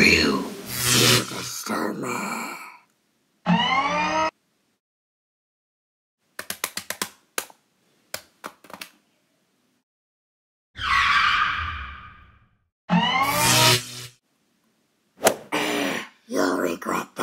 are you? You me. You'll regret